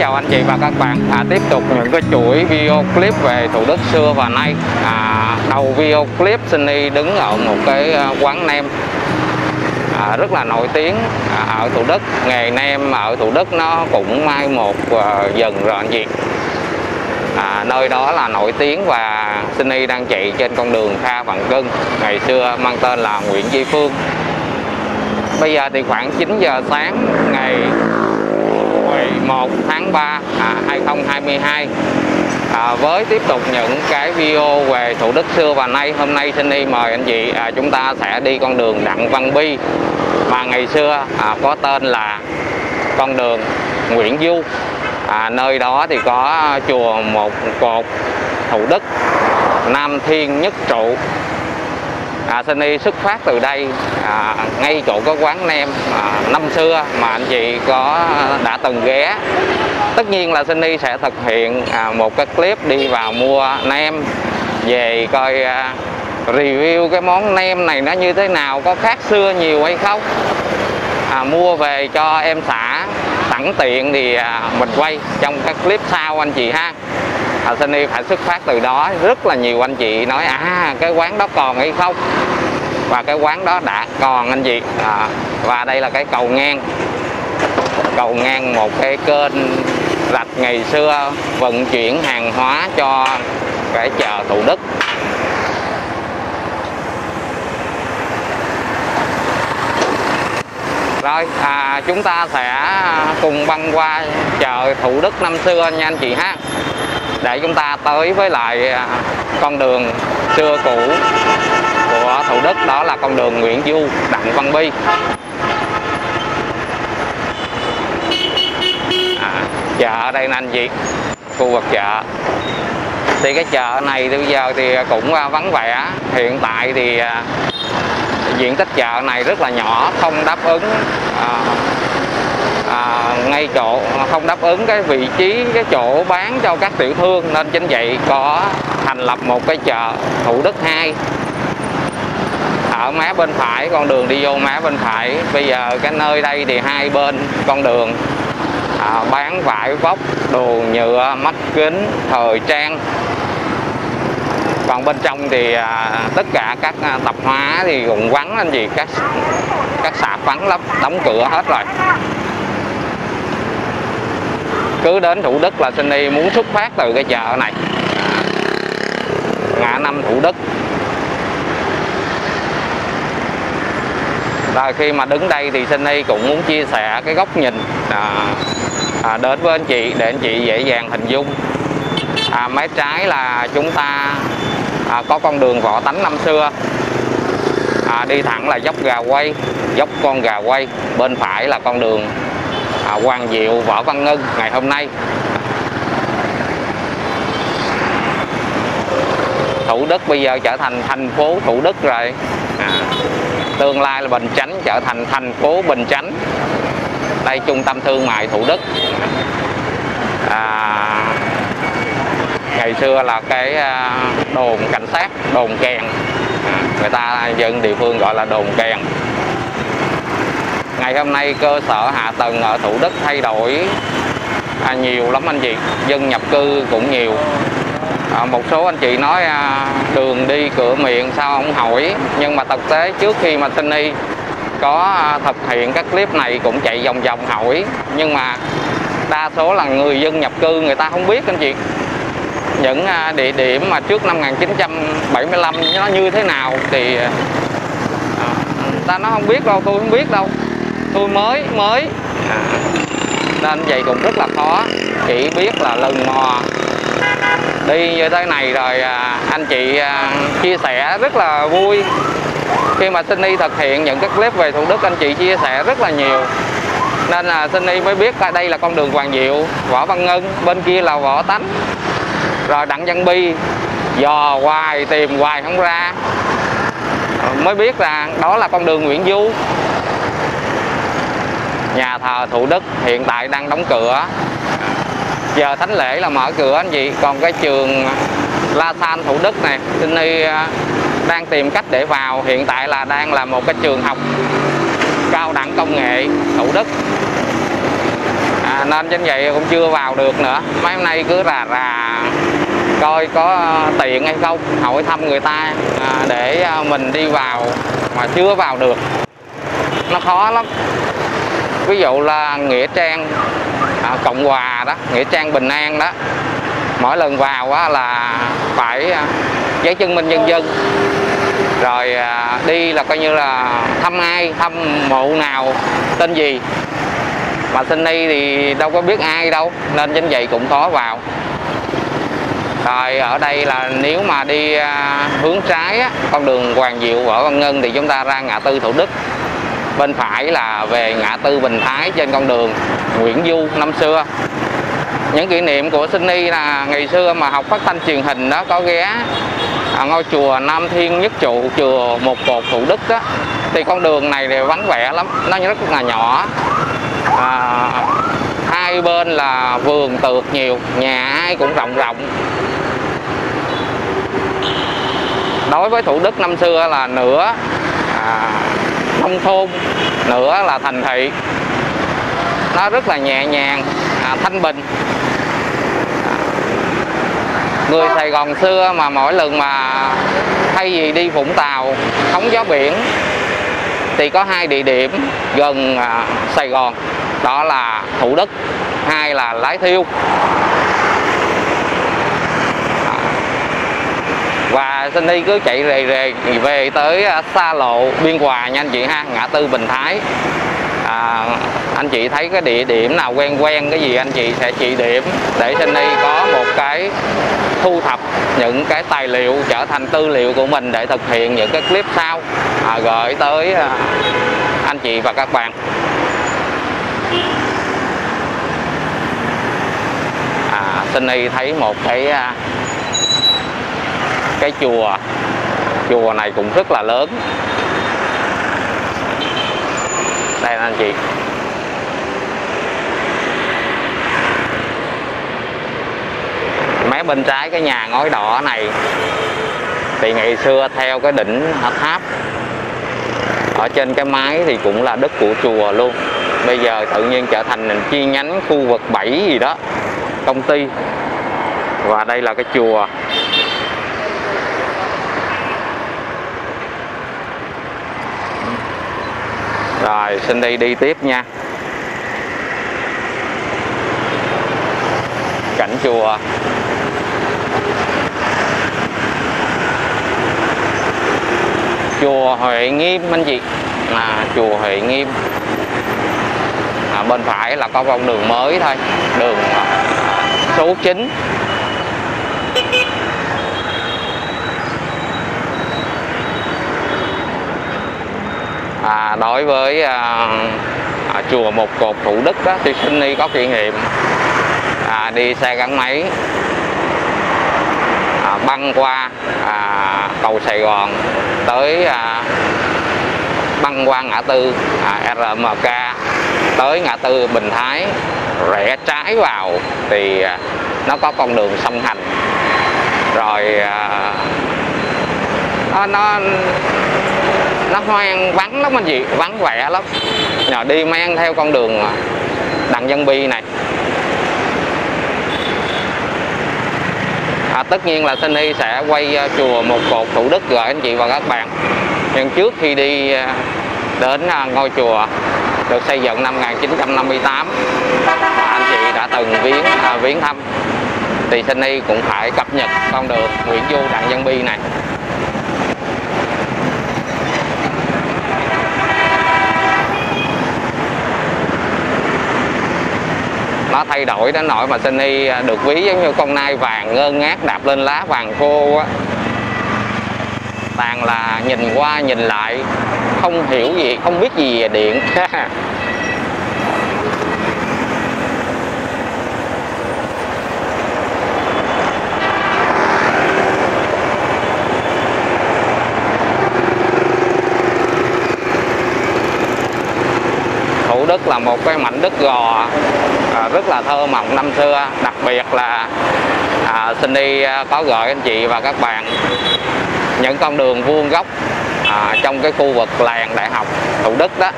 chào anh chị và các bạn. À, Tiếp tục những cái chuỗi video clip về Thủ Đức xưa và nay. À, Đầu video clip Sunny đứng ở một cái à, quán nem à, rất là nổi tiếng à, ở Thủ Đức. Nghề nem ở Thủ Đức nó cũng mai một à, dần rồi anh chị à, Nơi đó là nổi tiếng và Sunny đang chạy trên con đường Kha Vạn Cân Ngày xưa mang tên là Nguyễn Duy Phương. Bây giờ thì khoảng 9 giờ sáng ngày 11 tháng 3 à, 2022 à, với tiếp tục những cái video về Thủ Đức xưa và nay hôm nay xin đi mời anh chị à, chúng ta sẽ đi con đường Đặng Văn Bi mà ngày xưa à, có tên là con đường Nguyễn Du. À, nơi đó thì có chùa một cột Thủ Đức Nam Thiên Nhất Trụ à, Sunny xuất phát từ đây à, ngay chỗ có quán nem à, năm xưa mà anh chị có à, đã từng ghé. Tất nhiên là Sunny sẽ thực hiện à, một cái clip đi vào mua nem về coi à, review cái món nem này nó như thế nào có khác xưa nhiều hay không. À, mua về cho em xã sẵn tiện thì à, mình quay trong các clip sau anh chị ha à, Sunny phải xuất phát từ đó. Rất là nhiều anh chị nói à cái quán đó còn hay không? Và cái quán đó đã còn anh chị. À, và đây là cái cầu ngang. Cầu ngang một cái kênh rạch ngày xưa vận chuyển hàng hóa cho cái chợ Thủ Đức. Rồi à, chúng ta sẽ cùng băng qua chợ Thủ Đức năm xưa nha anh chị ha để chúng ta tới với lại à, con đường xưa cũ của Thủ Đức đó là con đường Nguyễn Du Đặng Văn Bi. À, chợ ở đây là anh chị khu vực chợ. Thì cái chợ này thì bây giờ thì cũng à, vắng vẻ. Hiện tại thì à, diện tích chợ này rất là nhỏ không đáp ứng à, à, ngay chỗ không đáp ứng cái vị trí cái chỗ bán cho các tiểu thương nên chính vậy có thành lập một cái chợ Thủ Đức 2 ở má bên phải con đường đi vô má bên phải. Bây giờ cái nơi đây thì hai bên con đường. À, bán vải vóc đồ nhựa mắt kính thời trang. Còn bên trong thì à, tất cả các à, tạp hóa thì cũng vắng anh gì các các sạp vắng lắm đóng cửa hết rồi cứ đến Thủ Đức là Sunny muốn xuất phát từ cái chợ này. Ngã năm Thủ Đức. Rồi khi mà đứng đây thì Sunny cũng muốn chia sẻ cái góc nhìn à, à, đến với anh chị để anh chị dễ dàng hình dung. À, mé trái là chúng ta à, có con đường võ tánh năm xưa. À, đi thẳng là dốc gà quay dốc con gà quay bên phải là con đường à, Hoàng Diệu Võ Văn Ngân ngày hôm nay. Thủ Đức bây giờ trở thành thành phố Thủ Đức rồi. À, tương lai là Bình Chánh trở thành thành phố Bình Chánh. Đây trung tâm thương mại Thủ Đức. À, ngày xưa là cái à, đồn cảnh sát đồn kèn. À, người ta dân địa phương gọi là đồn kèn ngày hôm nay cơ sở hạ tầng ở Thủ Đức thay đổi à, nhiều lắm anh chị. Dân nhập cư cũng nhiều. À, một số anh chị nói à, đường đi cửa miệng sao không hỏi. Nhưng mà thực tế trước khi mà Sunny có à, thực hiện các clip này cũng chạy vòng vòng hỏi. Nhưng mà đa số là người dân nhập cư người ta không biết anh chị. Những à, địa điểm mà trước năm 1975 nó như thế nào thì à, ta nó không biết đâu tôi không biết đâu tôi mới mới. À, nên vậy cũng rất là khó. Chỉ biết là lần mò. Đi như thế này rồi à, anh chị à, chia sẻ rất là vui. Khi mà Sunny thực hiện những cái clip về Thủ Đức anh chị chia sẻ rất là nhiều. Nên là Sunny mới biết đây là con đường Hoàng Diệu Võ Văn Ngân bên kia là Võ Tánh. Rồi Đặng Văn Bi dò hoài tìm hoài không ra. Mới biết rằng đó là con đường Nguyễn Du nhà thờ Thủ Đức hiện tại đang đóng cửa. Giờ thánh lễ là mở cửa anh chị. Còn cái trường La San Thủ Đức này Sunny à, đang tìm cách để vào. Hiện tại là đang là một cái trường học cao đẳng công nghệ Thủ Đức. À, nên chính vậy cũng chưa vào được nữa. Mấy hôm nay cứ rà rà coi có tiện hay không hỏi thăm người ta à, để à, mình đi vào mà chưa vào được. Nó khó lắm ví dụ là nghĩa trang à, cộng hòa đó nghĩa trang bình an đó mỗi lần vào á, là phải à, giấy chứng minh nhân dân. Rồi à, đi là coi như là thăm ai thăm mộ nào tên gì. Mà sinh đi thì đâu có biết ai đâu nên chính vậy cũng khó vào. Rồi ở đây là nếu mà đi à, hướng trái á, con đường Hoàng Diệu Võ Văn Ngân thì chúng ta ra ngã tư Thủ Đức bên phải là về ngã tư Bình Thái trên con đường Nguyễn Du năm xưa. Những kỷ niệm của sinh ni là ngày xưa mà học phát thanh truyền hình đó có ghé à, ngôi chùa Nam Thiên Nhất Trụ chùa một cột Thủ Đức đó. Thì con đường này thì vắng vẻ lắm nó rất là nhỏ. À, hai bên là vườn tược nhiều nhà ai cũng rộng rộng. Đối với thủ đức năm xưa là nửa à, nông thôn nữa là thành thị. Nó rất là nhẹ nhàng à, thanh bình. Người sài gòn xưa mà mỗi lần mà thay vì đi vũng tàu thống gió biển thì có hai địa điểm gần à, sài gòn. Đó là thủ đức hai là lái thiêu. Và Sunny cứ chạy rề rề về tới à, xa lộ biên hòa nha anh chị ha ngã tư bình thái. À, anh chị thấy cái địa điểm nào quen quen cái gì anh chị sẽ chỉ điểm để Sunny có một cái thu thập những cái tài liệu trở thành tư liệu của mình để thực hiện những cái clip sau. À, gửi tới à, anh chị và các bạn. À, Sunny thấy một cái à, cái chùa chùa này cũng rất là lớn. Đây anh chị. Mé bên trái cái nhà ngói đỏ này, thì ngày xưa theo cái đỉnh tháp ở trên cái mái thì cũng là đất của chùa luôn. Bây giờ tự nhiên trở thành chi nhánh khu vực 7 gì đó, công ty. Và đây là cái chùa. Rồi xin đi đi tiếp nha. Cảnh chùa. Chùa Huệ Nghiêm anh chị. Là chùa Huệ Nghiêm. À, bên phải là có con đường mới thôi. Đường à, số 9 à, đối với à, à, chùa một cột thủ đức đó, thì sinh đi có kỷ niệm à, đi xe gắn máy à, băng qua à, cầu sài gòn tới à, băng qua ngã tư à, rmk tới ngã tư bình thái rẽ trái vào thì à, nó có con đường song hành. Rồi à, à nó, nó nó hoang vắng lắm anh chị vắng vẻ lắm. Nhờ đi men theo con đường à, đặng dân bi này. À, tất nhiên là Sinh Hy sẽ quay à, chùa một cột Thủ Đức gửi anh chị và các bạn. Nhưng trước khi đi à, đến ngôi chùa được xây dựng năm 1958 và anh chị đã từng viếng à, viếng thăm thì Sinh Hy cũng phải cập nhật con đường Nguyễn Du Đặng Dân Bi này. Nó thay đổi đến nỗi mà Sunny à, được ví giống như con nai vàng ngơ ngác đạp lên lá vàng khô á. Toàn là nhìn qua nhìn lại, không hiểu gì, không biết gì về điện. Thủ Đức là một cái mảnh đất gò rất là thơ mộng năm xưa đặc biệt là à, xin đi à, có gợi anh chị và các bạn những con đường vuông góc à, trong cái khu vực làng đại học Thủ Đức đó.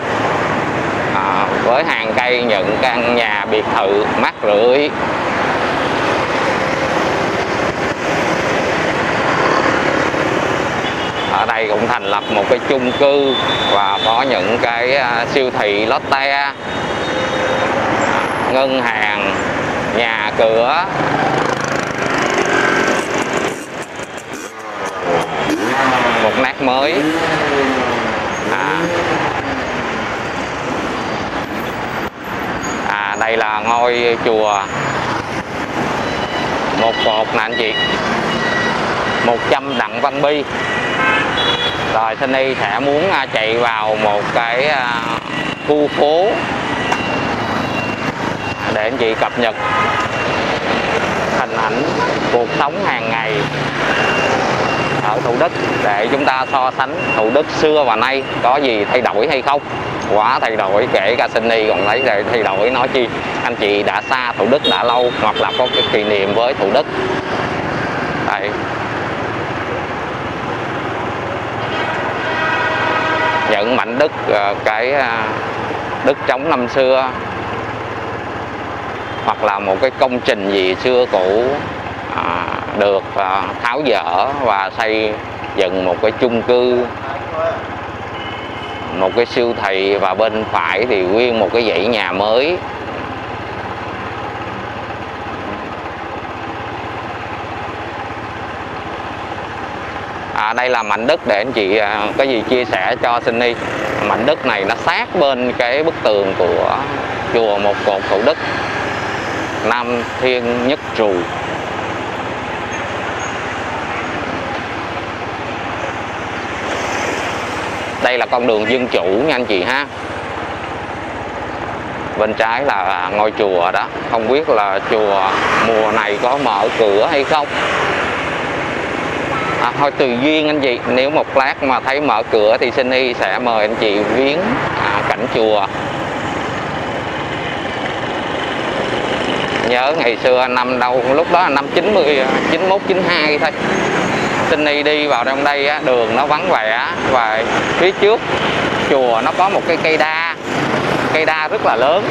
À, với hàng cây những căn nhà biệt thự mát rượi. Ở đây cũng thành lập một cái chung cư và có những cái à, siêu thị Lotte ngân hàng nhà cửa. Một nét mới. À, à đây là ngôi chùa. Một cột nè anh chị. 100 đặng văn bi. Rồi Sunny sẽ muốn à, chạy vào một cái à, khu phố để anh chị cập nhật hình ảnh cuộc sống hàng ngày ở Thủ Đức để chúng ta so sánh Thủ Đức xưa và nay có gì thay đổi hay không? Quá thay đổi, kể cả Sunny còn lấy để thay đổi. Nói chi, anh chị đã xa Thủ Đức đã lâu hoặc là có cái kỷ niệm với Thủ Đức. Đấy. những mảnh đất ờ, cái ờ, đất trống năm xưa hoặc là một cái công trình gì xưa cũ à, được à, tháo dỡ và xây dựng một cái chung cư một cái siêu thị và bên phải thì nguyên một cái dãy nhà mới. À, đây là mảnh đất để anh chị à, có gì chia sẻ cho Sunny mảnh đất này nó sát bên cái bức tường của chùa một cột thủ đức. Nam Thiên Nhất Trù. Đây là con đường dân chủ nha anh chị ha. Bên trái là ngôi chùa đó. Không biết là chùa mùa này có mở cửa hay không. À, thôi tùy duyên anh chị. Nếu một lát mà thấy mở cửa thì xin y sẽ mời anh chị viếng à, cảnh chùa. Nhớ ngày xưa năm đâu lúc đó là năm 90 91 92 thôi. Tinh y đi vào trong đây á, đường nó vắng vẻ và phía trước chùa nó có một cái cây đa. Cây đa rất là lớn.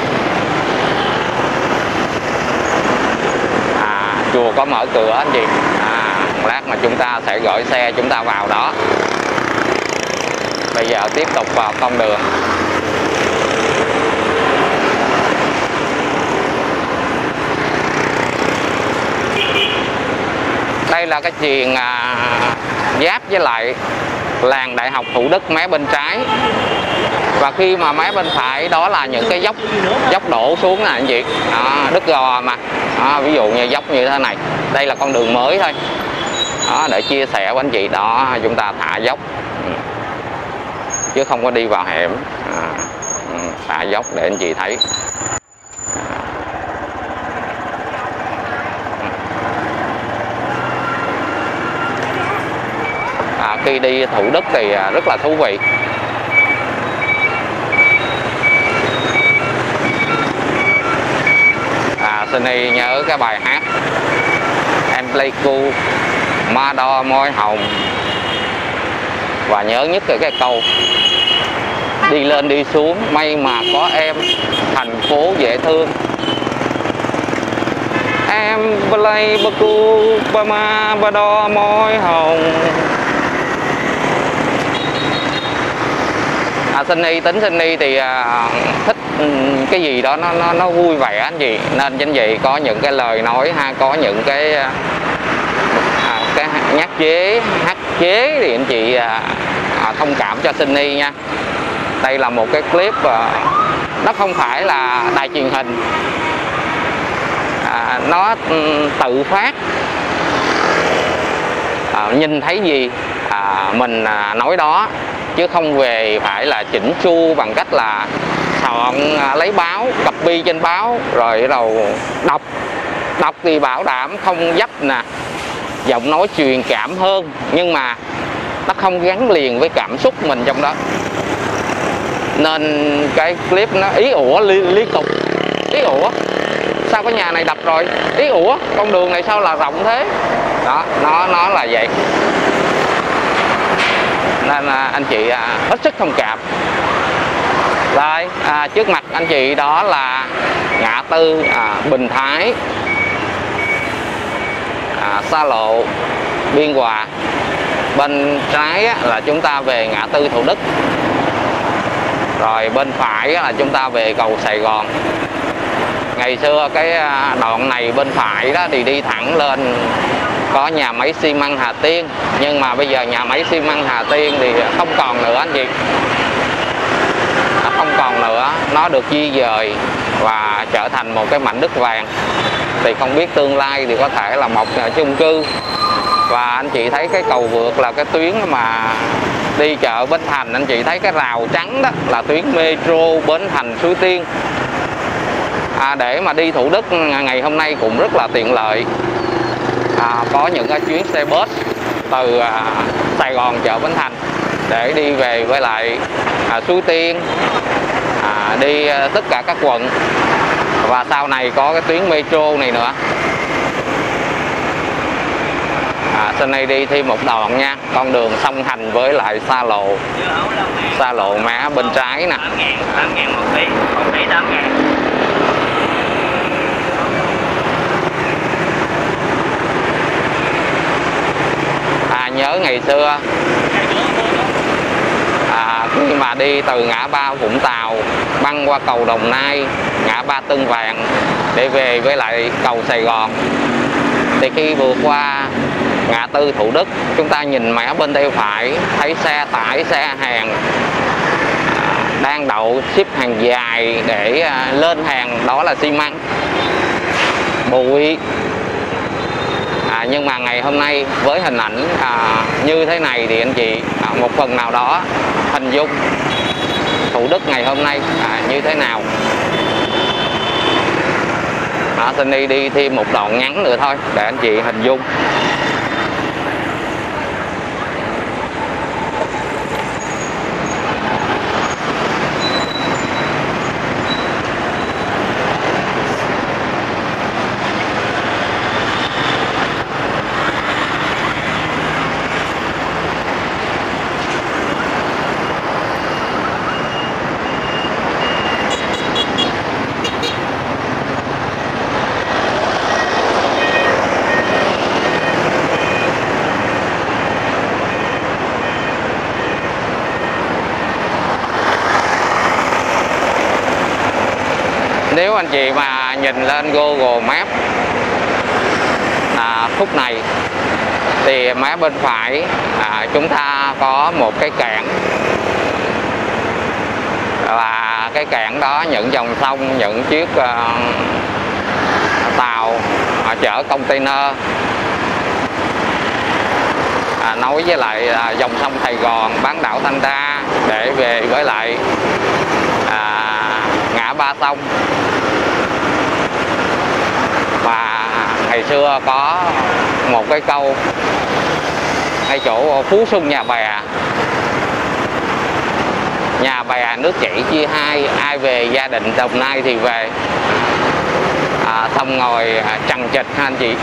À, chùa có mở cửa anh chị. À, lát mà chúng ta sẽ gọi xe chúng ta vào đó. Bây giờ tiếp tục vào con đường. Đây là cái chuyền à, giáp với lại làng đại học thủ đức mé bên trái. Và khi mà mé bên phải đó là những cái dốc dốc đổ xuống nè anh chị. À, đất gò mà. À, ví dụ như dốc như thế này. Đây là con đường mới thôi. Đó, để chia sẻ với anh chị. Đó chúng ta thả dốc. Ừ. Chứ không có đi vào hẻm. À, ừ, thả dốc để anh chị thấy. Khi đi thủ đức thì à, rất là thú vị. À Sunny nhớ cái bài hát em play cool ma đo môi hồng. Và nhớ nhất là cái câu, đi lên đi xuống, may mà có em, thành phố dễ thương. Em play ba cu ba ma ba đo môi hồng. À, sinh y tính sinh y thì à, thích ừ, cái gì đó nó nó nó vui vẻ anh chị. Nên chính vậy có những cái lời nói ha có những cái à, à, cái nhắc chế hát chế thì anh chị à, à, thông cảm cho sinh y nha. Đây là một cái clip à, nó không phải là đài truyền hình. À, nó ừ, tự phát. À, nhìn thấy gì à, mình à, nói đó chứ không về phải là chỉnh chu bằng cách là chọn à, lấy báo copy trên báo rồi đầu đọc. Đọc thì bảo đảm không dấp nè giọng nói truyền cảm hơn nhưng mà nó không gắn liền với cảm xúc mình trong đó. Nên cái clip nó ý ủa liên, liên tục ý ủa sao cái nhà này đập rồi? Ý ủa con đường này sao là rộng thế? Đó nó nó là vậy nên à, anh chị à, hết sức thông cảm. Đây à, trước mặt anh chị đó là ngã tư à, Bình Thái à, xa lộ Biên Hòa. Bên trái á, là chúng ta về ngã tư Thủ Đức. Rồi bên phải á, là chúng ta về cầu Sài Gòn. Ngày xưa cái à, đoạn này bên phải đó thì đi thẳng lên có nhà máy xi măng Hà Tiên nhưng mà bây giờ nhà máy xi măng Hà Tiên thì không còn nữa anh chị. Nó không còn nữa nó được di dời và trở thành một cái mảnh đất vàng. Thì không biết tương lai thì có thể là một nhà chung cư. Và anh chị thấy cái cầu vượt là cái tuyến mà đi chợ Bến Thành anh chị thấy cái rào trắng đó là tuyến metro Bến Thành Suối Tiên. À, để mà đi Thủ Đức ngày hôm nay cũng rất là tiện lợi à, có những cái chuyến xe bus từ à, Sài Gòn chợ Bến Thành để đi về với lại à, Suối Tiên à, đi à, tất cả các quận. Và sau này có cái tuyến metro này nữa. À, sau này đi thêm một đoạn nha con đường song hành với lại xa lộ xa lộ má bên trái nè. 8 ngàn, 8 ngàn một ký, một ký 8 ngàn à, nhớ ngày xưa. À, khi mà đi từ ngã ba Vũng Tàu băng qua cầu Đồng Nai ngã ba Tân Vàng để về với lại cầu Sài Gòn. Thì khi vượt qua ngã tư Thủ Đức chúng ta nhìn mẻ bên tay phải thấy xe tải xe hàng à, đang đậu ship hàng dài để à, lên hàng đó là xi măng. Bụi à, nhưng mà ngày hôm nay với hình ảnh à, như thế này thì anh chị à, một phần nào đó hình dung Thủ Đức ngày hôm nay à, như thế nào? À, xin đi đi thêm một đoạn ngắn nữa thôi để anh chị hình dung. Nếu anh chị mà nhìn lên Google Maps à, khúc này thì mé bên phải à, chúng ta có một cái cảng. Và cái cảng đó những dòng sông những chiếc à, tàu à, chở container. À, nối với lại à, dòng sông Sài Gòn bán đảo Thanh Đa để về với lại à, ngã ba sông. Và ngày xưa có một cái câu ngay chỗ Phú Xuân nhà bè. Nhà bè nước chảy chia hai ai về gia đình đồng nai thì về. À, xong ngồi à, trằn trịch ha anh chị.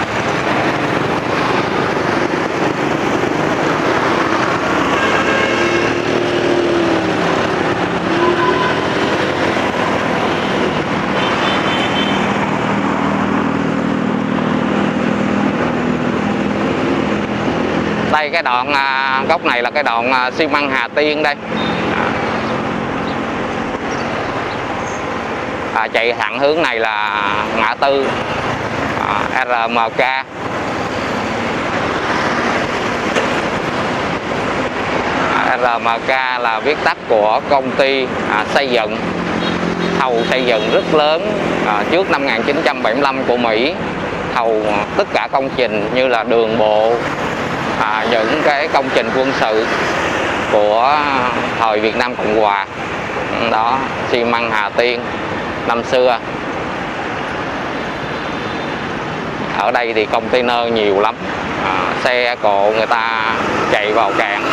Đây cái đoạn à, góc này là cái đoạn à, xi măng Hà Tiên đây. À, chạy thẳng hướng này là ngã tư à, RMK à, RMK là viết tắt của công ty à, xây dựng thầu xây dựng rất lớn à, trước năm 1975 của Mỹ. Thầu tất cả công trình như là đường bộ à, những cái công trình quân sự của thời Việt Nam Cộng Hòa. Ừ, đó xi măng Hà Tiên năm xưa. Ở đây thì container nhiều lắm. À, xe cộ người ta chạy vào cảng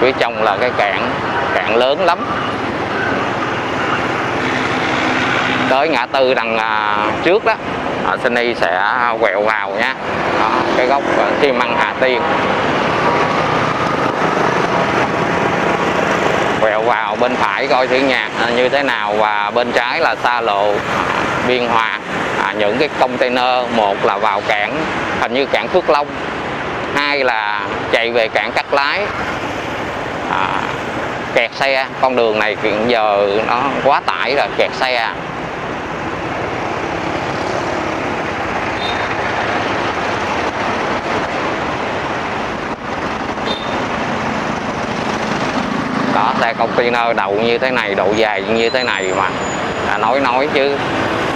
phía trong là cái cảng cảng lớn lắm. Tới ngã tư đằng à, trước đó à, Sunny sẽ quẹo vào nhé, đó, cái góc xi măng Hà Tiên. Quẹo vào bên phải coi thử nhạc à, như thế nào và bên trái là xa lộ biên hòa. À, những cái container một là vào cảng hình như cảng phước long hai là chạy về cảng cắt lái. À, kẹt xe con đường này hiện giờ nó quá tải rồi kẹt xe. Đó xe container đầu như thế này độ dài như thế này mà. À, nói nói chứ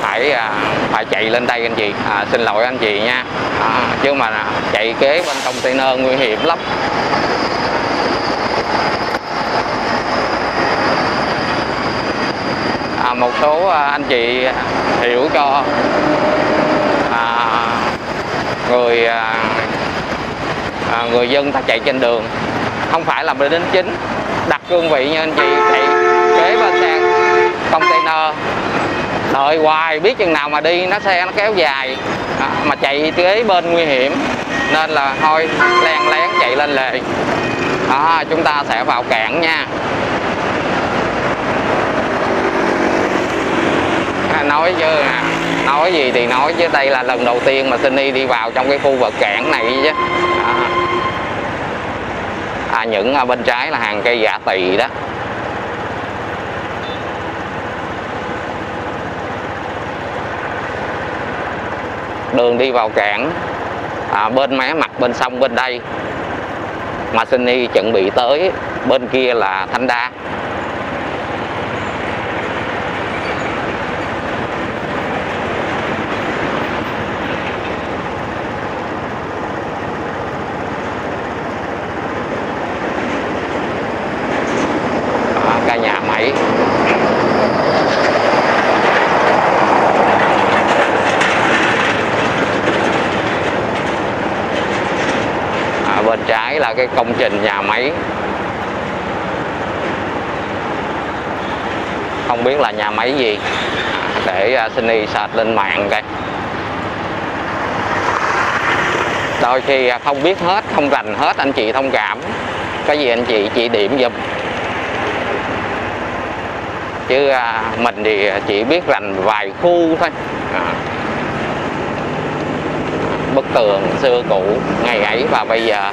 phải à, phải chạy lên đây anh chị. À, xin lỗi anh chị nha. À, chứ mà chạy kế bên container nguy hiểm lắm. À, một số à, anh chị hiểu cho à, người à, à người dân ta chạy trên đường. Không phải là bên đến chính cương vị như anh chị chạy kế bên xe container đợi hoài biết chừng nào mà đi nó xe nó kéo dài. À, mà chạy kế bên nguy hiểm nên là thôi len lén chạy lên lề. À, chúng ta sẽ vào cảng nha. À, nói chứ à, nói gì thì nói chứ đây là lần đầu tiên mà Sunny đi vào trong cái khu vực cảng này chứ. À, những à, bên trái là hàng cây giả tỳ đó. Đường đi vào cảng à, bên mé mặt bên sông bên đây mà Sunny chuẩn bị tới bên kia là Thanh Đa Đó, cả nhà máy à, bên trái là cái công trình nhà máy. Không biết là nhà máy gì. À, để à, xin đi sạch lên mạng đây đôi khi à, không biết hết, không rành hết, anh chị thông cảm. Cái gì anh chị chỉ điểm giùm. Chứ mình thì chỉ biết rành vài khu thôi. À. bức tường xưa cũ, ngày ấy và bây giờ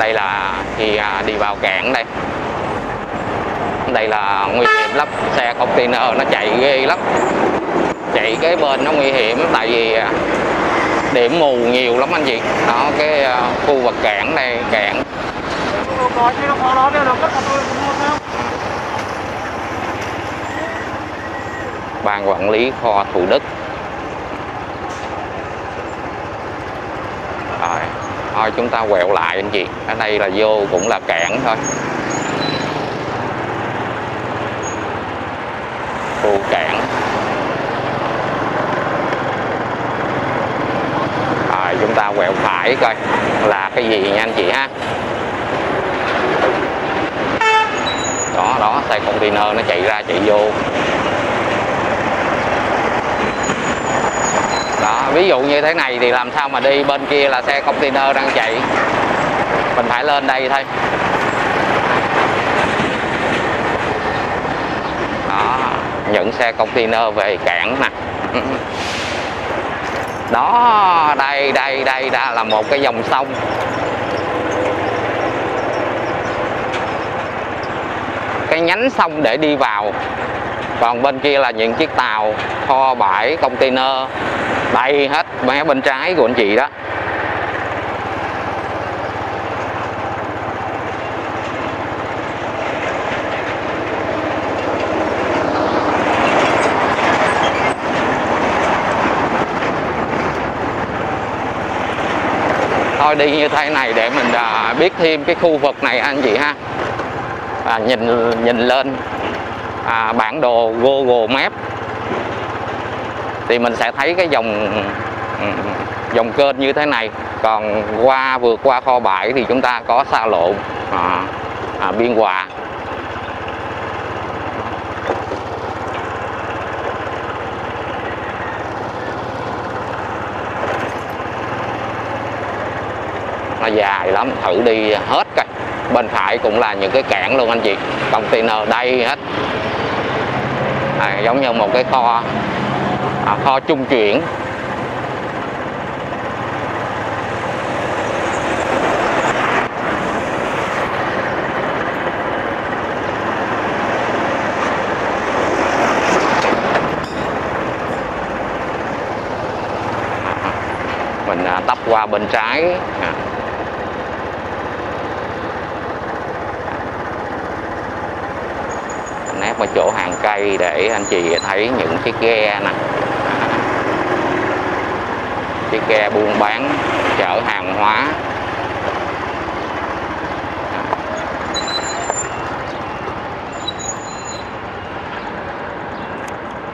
đây là khi à, đi vào cảng đây. Đây là nguy hiểm lắm, xe container nó chạy ghê lắm. Chạy cái bên nó nguy hiểm, tại vì à, điểm mù nhiều lắm anh chị. Đó, cái à, khu vực cảng đây, cảng. Ban quản lý kho Thủ Đức rồi thôi, chúng ta quẹo lại anh chị ở đây là vô cũng là cảng thôi. Khu cảng rồi, chúng ta quẹo phải coi là cái gì nha anh chị ha. Đó đó, xe container nó chạy ra, chạy vô. Ví dụ như thế này thì làm sao mà đi bên kia là xe container đang chạy? Mình phải lên đây thôi. Đó, những xe container về cảng nè. Đó, đây đây đây đã là một cái dòng sông. Cái nhánh sông để đi vào. Còn bên kia là những chiếc tàu, kho bãi, container đầy hết mé bên trái của anh chị đó. Thôi đi như thế này để mình à, biết thêm cái khu vực này anh chị ha. À, nhìn nhìn lên. À, bản đồ Google Maps thì mình sẽ thấy cái dòng dòng kênh như thế này. Còn qua vượt qua kho bãi thì chúng ta có xa lộ à, à, biên hòa. Nó dài lắm thử đi hết coi. Bên phải cũng là những cái cảng luôn anh chị. Container đây hết. À, giống như một cái kho à, kho trung chuyển. Mình à, tấp qua bên trái. À. nét vào chỗ hàng cây để anh chị thấy những chiếc ghe nè chiếc ghe buôn bán, chở hàng hóa.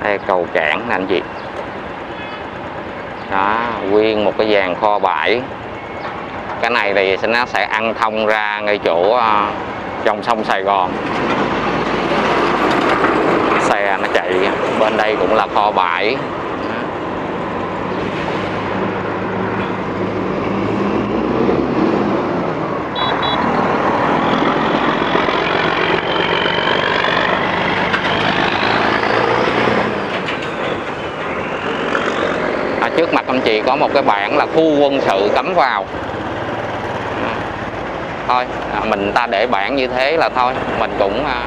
Đây, cầu cảng nè anh chị. Đó, nguyên một cái dàn kho bãi. Cái này thì nó sẽ ăn thông ra ngay chỗ ờ, dòng sông Sài Gòn. Xe nó chạy, bên đây cũng là kho bãi à, trước mặt anh chị có một cái bảng là khu quân sự cấm vào. Thôi à, mình ta để bảng như thế là thôi mình cũng à,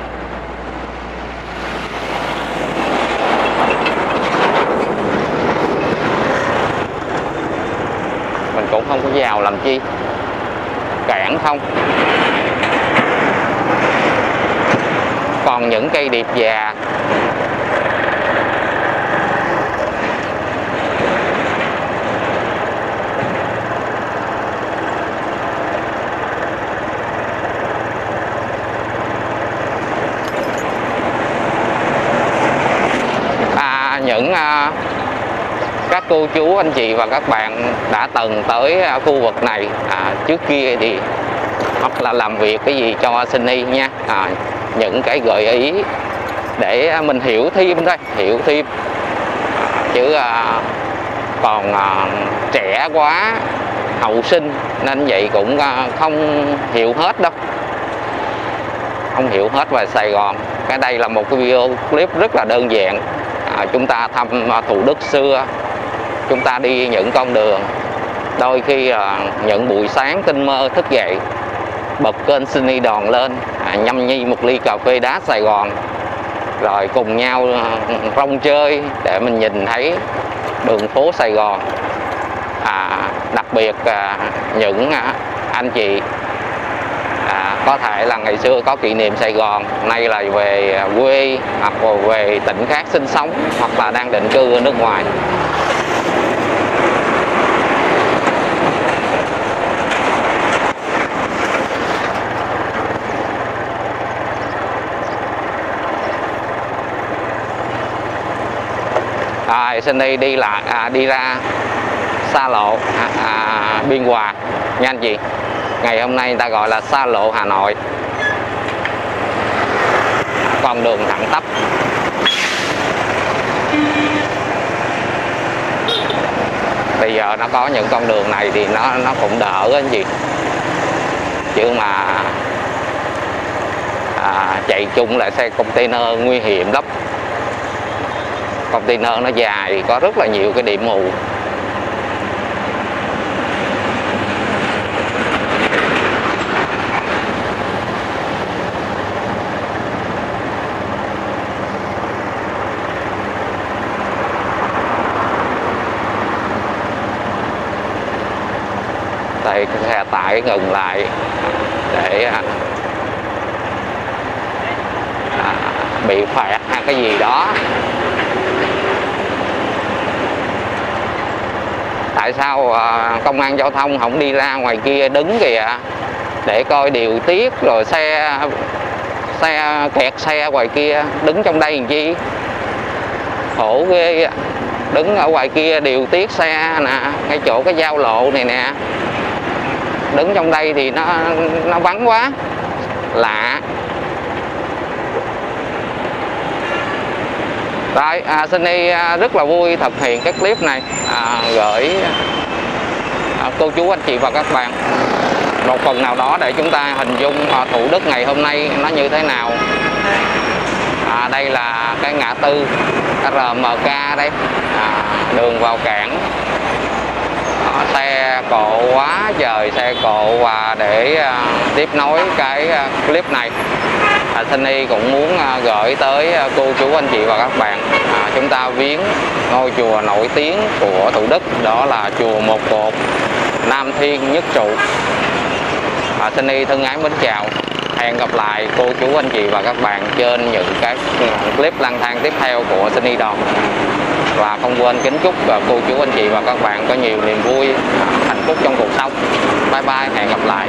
mình cũng không có vào làm chi. Cản không. Còn những cây điệp già à, những à, các cô chú anh chị và các bạn đã từng tới à, khu vực này. À, trước kia thì hoặc là làm việc cái gì cho Sunny nha. À, những cái gợi ý để mình hiểu thêm thôi hiểu thêm. À, chứ à, còn à, trẻ quá hậu sinh nên vậy cũng à, không hiểu hết đâu. Không hiểu hết về Sài Gòn. Cái đây là một cái video clip rất là đơn giản. À, chúng ta thăm à, Thủ Đức xưa chúng ta đi những con đường. Đôi khi à, những buổi sáng tinh mơ thức dậy bật kênh Sydney Đòn lên à, nhâm nhi một ly cà phê đá Sài Gòn rồi cùng nhau à, rong chơi để mình nhìn thấy đường phố Sài Gòn. À, đặc biệt à, những à, anh chị à, có thể là ngày xưa có kỷ niệm Sài Gòn nay là về à, quê hoặc là về tỉnh khác sinh sống hoặc là đang định cư ở nước ngoài. À, Sydney đi đi lại à, đi ra xa lộ à, à, biên hòa. Nha anh chị ngày hôm nay người ta gọi là xa lộ Hà Nội. Con đường thẳng tắp. Bây giờ nó có những con đường này thì nó nó cũng đỡ anh chị. Chứ mà à, chạy chung lại xe container nguy hiểm lắm container nó dài có rất là nhiều cái điểm mù. Đây, cái xe tải ngừng lại để à, à, bị phạt hay cái gì đó. Tại sao à, công an giao thông không đi ra ngoài kia đứng kìa, để coi điều tiết rồi xe xe kẹt xe ngoài kia đứng trong đây làm chi? Khổ ghê đứng ở ngoài kia điều tiết xe nè, ngay chỗ cái giao lộ này nè. Đứng trong đây thì nó nó vắng quá. Lạ. Rồi, à, Sunny à, rất là vui thực hiện cái clip này à, gửi à, cô chú anh chị và các bạn. Một phần nào đó để chúng ta hình dung à, Thủ Đức ngày hôm nay nó như thế nào. À, đây là cái ngã tư RMK đây à, đường vào cảng. À, xe cộ quá trời xe cộ và để à, tiếp nối cái à, clip này à, Y cũng muốn à, gửi tới à, cô chú anh chị và các bạn. À, chúng ta viếng ngôi chùa nổi tiếng của Thủ Đức đó là chùa Một Cột Nam Thiên Nhất Trụ. À, Y thân ái mến chào. Hẹn gặp lại cô chú anh chị và các bạn trên những cái ừ, clip lang thang tiếp theo của Sunny Đòn. Và không quên kính chúc à, cô chú anh chị và các bạn có nhiều niềm vui hạnh phúc trong cuộc sống. Bye bye hẹn gặp lại.